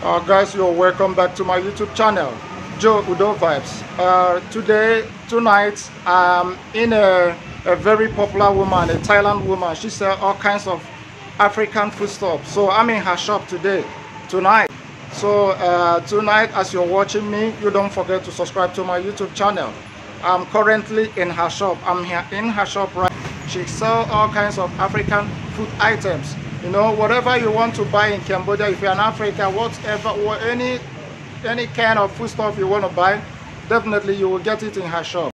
Uh, guys, you're welcome back to my YouTube channel, Joe Udo Vibes. Uh, today, tonight, I'm in a, a very popular woman, a Thailand woman. She sells all kinds of African food stuff. So I'm in her shop today, tonight. So uh, tonight, as you're watching me, you don't forget to subscribe to my YouTube channel. I'm currently in her shop. I'm here in her shop right. She sells all kinds of African food items. You know, whatever you want to buy in Cambodia, if you're in Africa, whatever, or any any kind of food stuff you want to buy, definitely you will get it in her shop.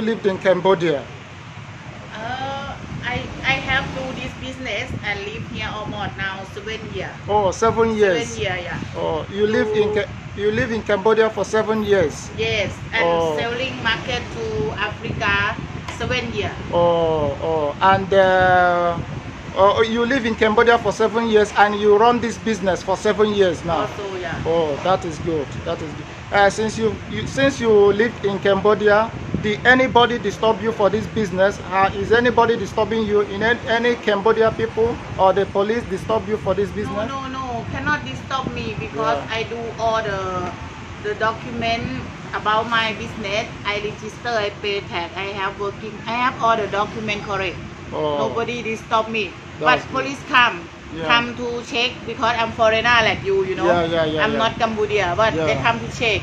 You lived in Cambodia? Uh, I I have do this business and live here almost now seven years. Oh, seven years. Seven year, yeah. Oh, you live in you live in Cambodia for seven years. Yes, and Oh. selling market to Africa seven year. Oh, oh, and uh, oh, you live in Cambodia for seven years, and you run this business for seven years now. Also, yeah. Oh, that is good. That is good. Uh, since you, you since you lived in Cambodia, did anybody disturb you for this business? Uh, is anybody disturbing you in any, any Cambodia people or the police disturb you for this business? no, no, cannot disturb me because Yeah. I do all the the document about my business. I register, I pay tax, I have working, I have all the document correct. Oh, Nobody disturb me. That's but good. police come. Yeah. Come to check because I'm foreigner like you, you know. Yeah, yeah, yeah, I'm yeah. not Cambodia, but they come to check.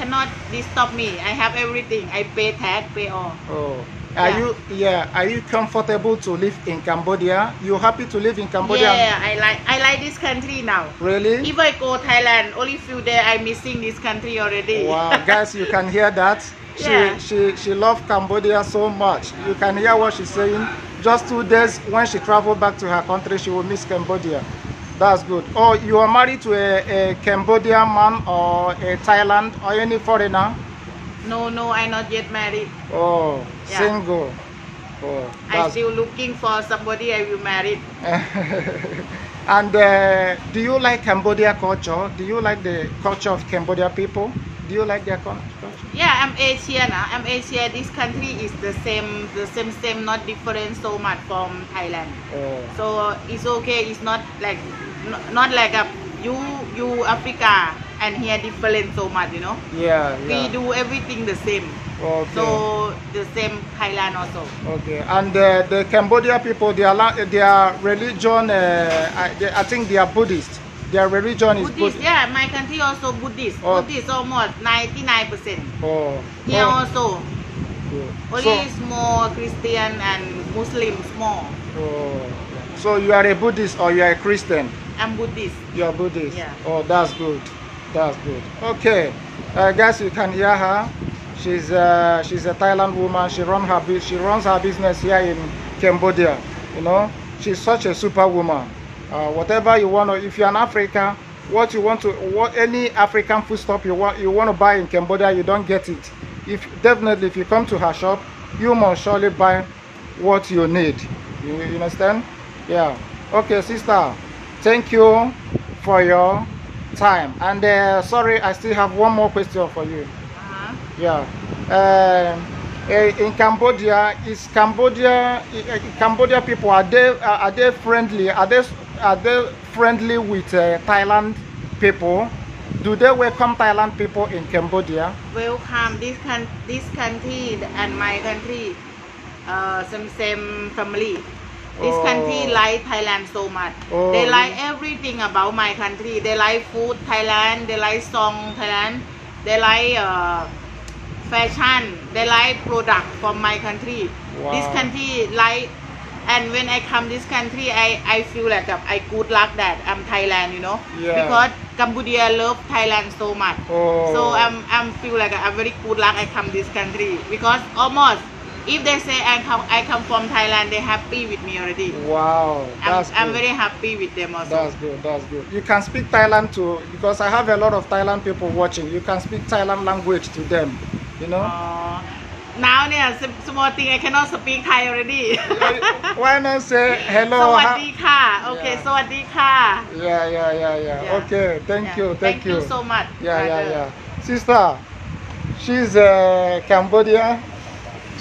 Cannot disturb me. I have everything. I pay tax, pay all. Oh. Are Yeah. you yeah? Are you comfortable to live in Cambodia? You happy to live in Cambodia? Yeah, I like I like this country now. Really? If I go Thailand, only few days I missing this country already. Wow, guys, you can hear that. She Yeah. she she loved Cambodia so much. You can hear what she's saying. Just two days when she traveled back to her country, she will miss Cambodia. That's good. Oh, you are married to a, a Cambodian man or a Thailand or any foreigner? no, no, I'm not yet married. Oh, Yeah. single. Oh, I that's still looking for somebody I will marry. and uh, do you like Cambodia culture? Do you like the culture of Cambodia people? Do you like their culture? Yeah, I'm Asian. ah. I'm Asian. This country is the same, the same, same, not different so much from Thailand. Oh, So it's okay. It's not like, not like a you, you Africa and here different so much. You know, yeah, we do everything the same. Okay. So the same Thailand also. Okay, and uh, the Cambodia people, their their religion, uh, I, they, I think they are Buddhist. Their religion is Buddhist, Buddhist. yeah, my country also Buddhist. Oh. Buddhist almost 99%. Oh, Here oh, also, good. only So, small Christian and Muslim small. oh, so you are a Buddhist or you are a Christian? I'm Buddhist. You are Buddhist. Yeah. Oh, that's good. That's good. Okay, uh, guys, you can hear her. She's uh, she's a Thailand woman. She run her she runs her business here in Cambodia. You know, she's such a super woman. Uh, whatever you want to, if you're in Africa, what you want to, what any African food stuff you want you want to buy in Cambodia, you don't get it. If definitely if you come to her shop, you must surely buy what you need. You, you understand? Yeah. Okay, sister. Thank you for your time. And uh, sorry, I still have one more question for you. Uh-huh. Yeah. uh, in Cambodia, is Cambodia Cambodia people are they are they friendly? Are they are they friendly with uh, Thailand people? Do they welcome Thailand people in Cambodia? Welcome this can this country and my country, uh, same same family. This Oh. country like Thailand so much. Oh, they like everything about my country. They like food Thailand. They like song Thailand. They like uh, fashion. They like product from my country. This country like, and when I come this country, I I feel like I good luck that I'm Thailand. You know, Yeah. because Cambodia love Thailand so much. Oh. So I'm I'm feel like I'm very good luck I come this country because almost if they say I come I come from Thailand, they happy with me already. Wow, that's I'm, good. I'm very happy with them also. That's good. That's good. You can speak Thailand to because I have a lot of Thailand people watching. You can speak Thailand language to them. You know. Uh, now yeah, small thing I cannot speak Thai already. Why not say hello? Sawadika. Okay, yeah. sawadika. Yeah, yeah, yeah, yeah, yeah. Okay, thank yeah. you, thank, thank you. you so much. Yeah, brother. yeah, yeah. Sister, she's a uh, Cambodian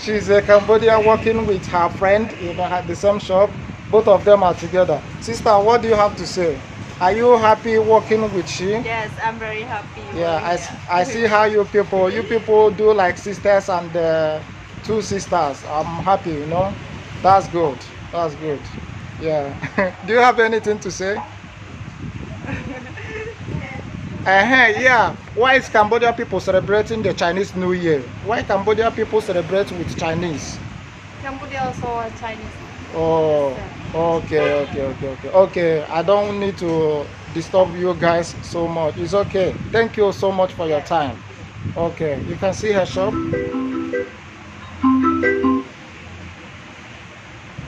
She's a Cambodian working with her friend in at the same shop. Both of them are together. Sister, what do you have to say? Are you happy working with she? Yes, I'm very happy. Yeah, I I see how you people, you people do like sisters and uh, two sisters. I'm happy, you know. That's good. That's good. Yeah. do you have anything to say? Uh-huh, yeah. Why is Cambodia people celebrating the Chinese New Year? Why Cambodia people celebrate with Chinese? Cambodia also a Chinese. Oh, okay, okay, okay, okay. Okay, I don't need to disturb you guys so much. It's okay. Thank you so much for your time. Okay, you can see her shop.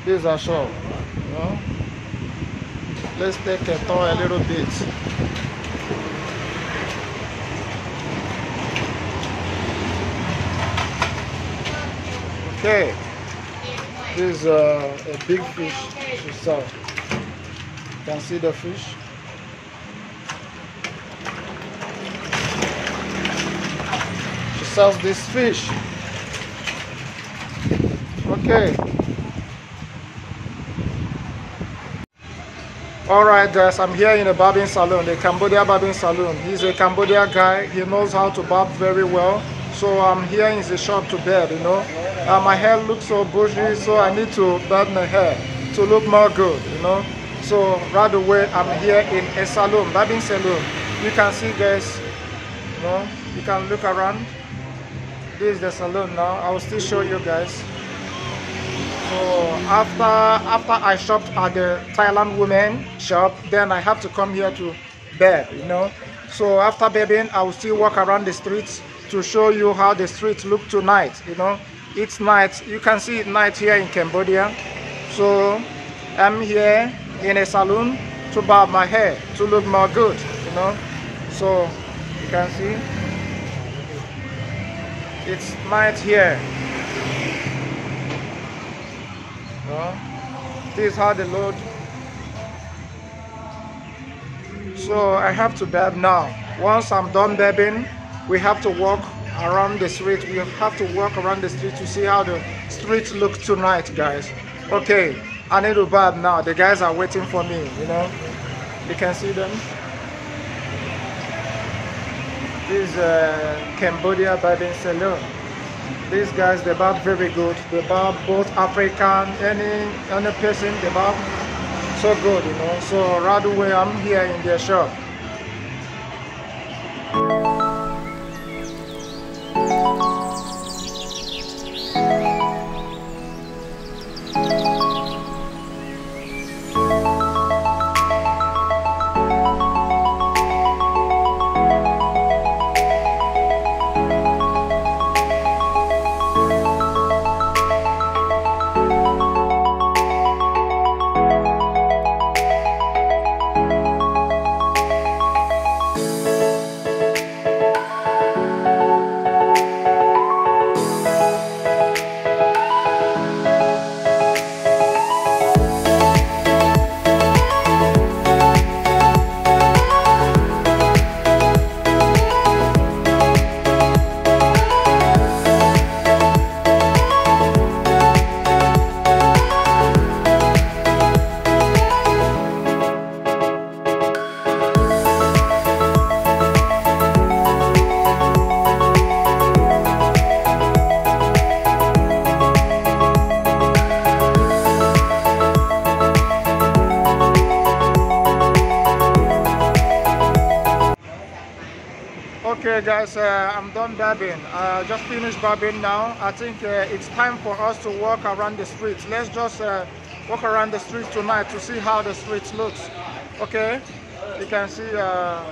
This is her shop. You know? Let's take a tour a little bit. Okay. This is uh, a big fish she sells. You can see the fish. She sells this fish. Okay. Alright guys, I'm here in a barbing salon, the Cambodia barbing salon. He's a Cambodia guy, he knows how to barb very well. So I'm here in the shop to barb, you know. Uh, my hair looks so bushy, so I need to barb my hair to look more good, you know. So right away, I'm here in a salon, barbing salon. You can see guys, you know, you can look around. This is the salon now. I will still show you guys. So after after I shopped at the Thailand women shop, then I have to come here to bed, you know. So after bathing, I will still walk around the streets to show you how the streets look tonight, you know. It's night. You can see it night here in Cambodia. So I'm here in a salon to barb my hair to look more good, you know. So you can see it's night here. No? This is how the load. So I have to barb now. Once I'm done babbing, we have to walk around the street. We have to walk around the street to see how the streets look tonight, guys. Okay, I need to barb now. The guys are waiting for me, you know. You can see them. This is uh, Cambodia Barbing Salon these guys they barb very good they barb both african any any person they barb so good you know so right away i'm here in their shop done barbing. Uh, just finished barbing now. I think uh, it's time for us to walk around the streets. Let's just uh, walk around the streets tonight to see how the streets looks. Okay, you can see uh,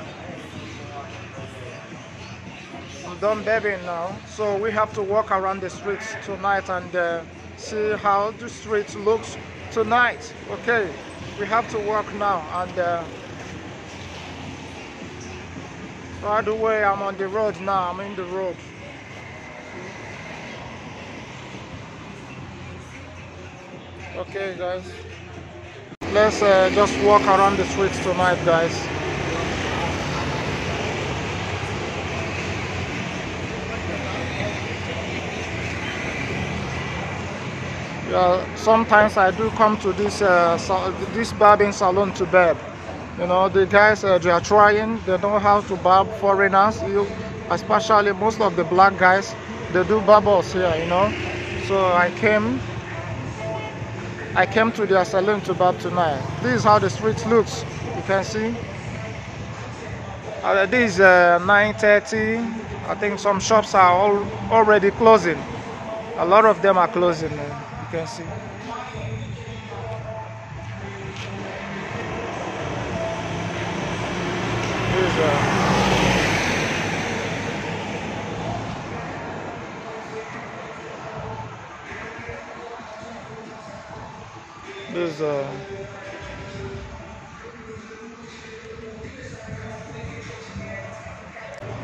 I'm done barbing now, so we have to walk around the streets tonight and uh, see how the streets looks tonight. Okay, we have to walk now and. By the way, I'm on the road now. I'm in the road. Okay, guys. Let's uh, just walk around the streets tonight, guys. Yeah, sometimes I do come to this uh, this barbing salon to barb. You know, the guys, uh, they are trying, they know how to barb foreigners, you, especially most of the black guys, they do barbers here, you know. So I came, I came to their salon to barb tonight. This is how the street looks, you can see. Uh, this is uh, 9.30, I think some shops are all already closing. A lot of them are closing, uh, you can see. Is uh, this uh,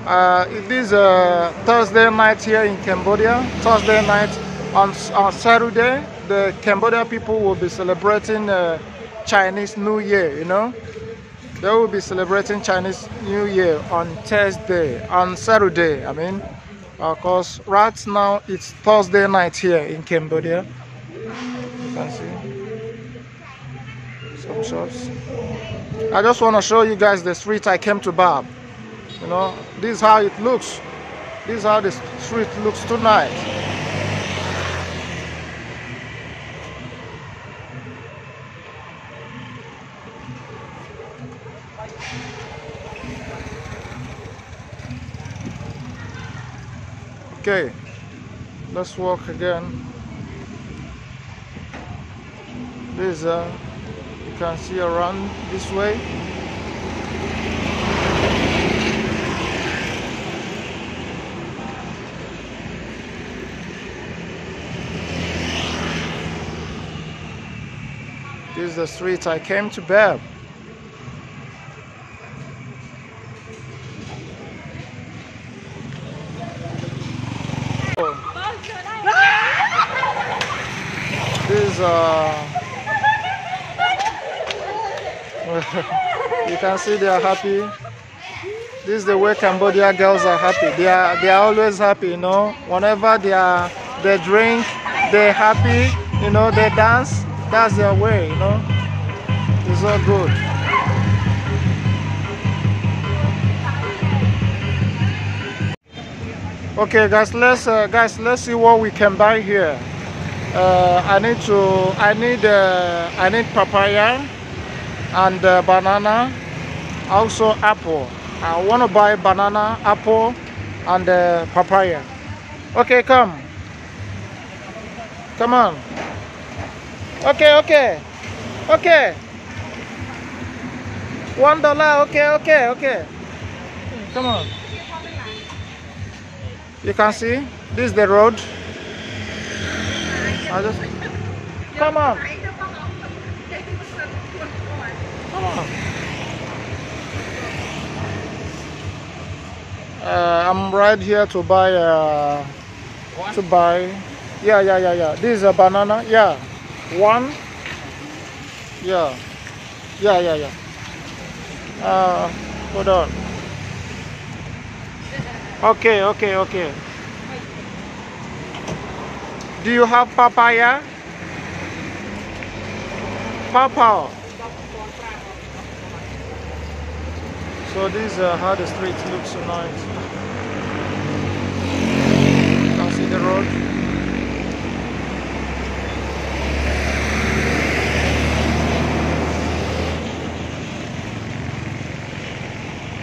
uh, it is uh, Thursday night here in Cambodia. Thursday night on on Saturday, the Cambodia people will be celebrating uh, Chinese New Year. You know, they will be celebrating Chinese New Year on Thursday, on Saturday, I mean. Uh, of course, right now it's Thursday night here in Cambodia. You can see some shops. I just want to show you guys the street I came to Barb. You know, this is how it looks. This is how the street looks tonight. Okay, let's walk again. This uh, you can see around this way. This is the street I came to Bab. is you can see they are happy. This is the way Cambodia girls are happy. They are they are always happy you know. Whenever they are they drink they happy you know they dance that's their way you know. It's all good. Okay guys let's uh, guys let's see what we can buy here uh, I need to I need uh, I need papaya and uh, banana also apple. I want to buy banana apple and uh, papaya. Okay come. Come on. Okay okay. Okay. One dollar okay okay okay. Come on. You can see this is the road I just come on. Come on. Uh, I'm right here to buy uh, to buy. Yeah yeah yeah yeah. This is a banana. Yeah. One. Yeah. Yeah yeah yeah. Uh hold on. Okay okay okay do you have papaya? Papa. So this is uh, how the street looks tonight. You can see the road.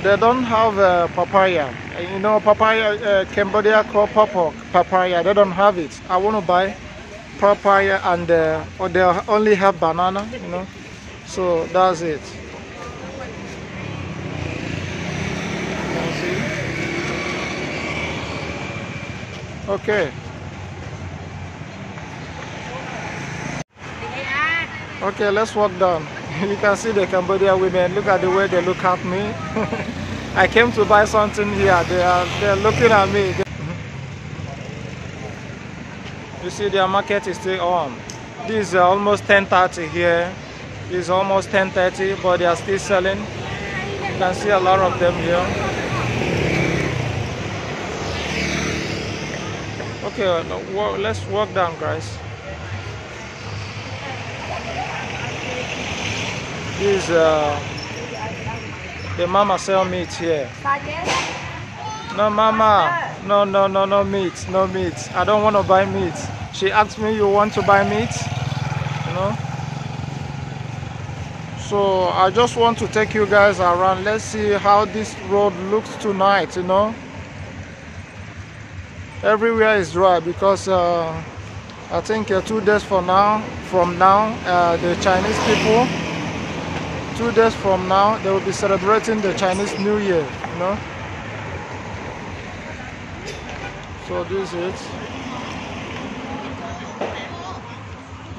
they don't have uh, papaya. You know, papaya, uh, Cambodia called papok, papaya. They don't have it. I want to buy papaya and uh, or they only have banana, you know. So that's it. Okay. Okay, let's walk down. you can see the Cambodian women. Look at the way they look at me. I came to buy something here. They are they're looking at me. You see their market is still on. This is almost 10.30 here. It's almost 10.30 but they are still selling. You can see a lot of them here. Okay, let's walk down guys. This uh, the mama sell meat here. No mama, no no no no meat, no meat. I don't want to buy meat. She asked me, you want to buy meat? You know. So I just want to take you guys around. Let's see how this road looks tonight. You know. Everywhere is dry because uh, I think uh, two days from now, from now, uh, the Chinese people two days from now they will be celebrating the Chinese New Year you know? So this is it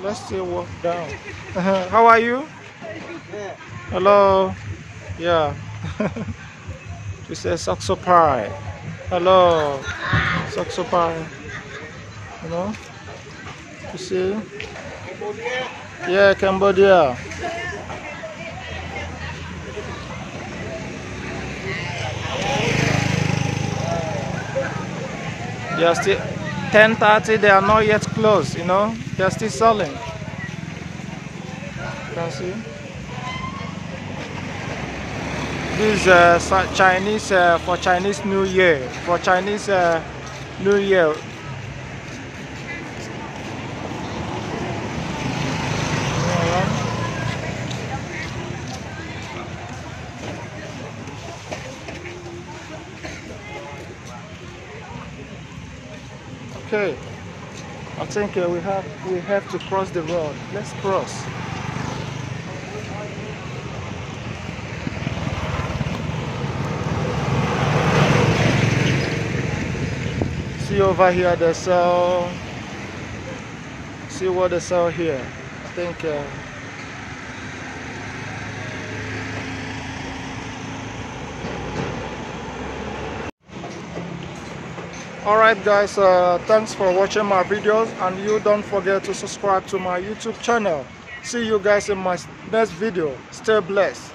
let's still walk down. How are you? Hello? Yeah. This is saxo pie. Hello? Saxo pie. You know? You see? Yeah Cambodia They are still 10:30. They are not yet closed. You know, they are still selling. You can see. This is uh, Chinese uh, for Chinese New Year. For Chinese uh, New Year, Okay. Think uh, we have we have to cross the road. Let's cross. See over here the sell see what they sell here. I think alright guys uh, thanks for watching my videos and you don't forget to subscribe to my youtube channel. See you guys in my next video. Stay blessed